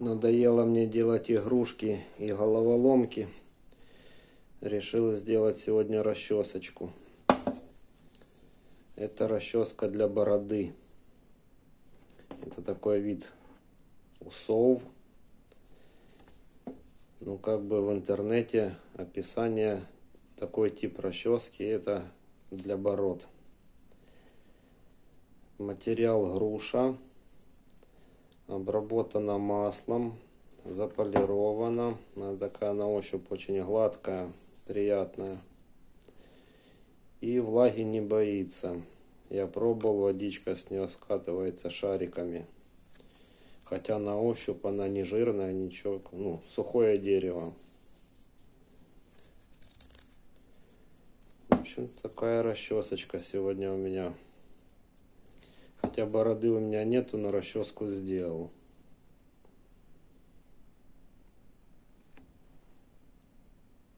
Надоело мне делать игрушки и головоломки. Решил сделать сегодня расчесочку. Это расческа для бороды. Это такой вид усов. Ну, как бы в интернете описание такой тип расчески это для бород. Материал груша обработана маслом, заполирована. Она такая на ощупь очень гладкая, приятная. И влаги не боится. Я пробовал, водичка с нее скатывается шариками. Хотя на ощупь она не жирная, ничего, ну, сухое дерево. В общем, такая расчесочка сегодня у меня. Хотя бороды у меня нету, но расческу сделал.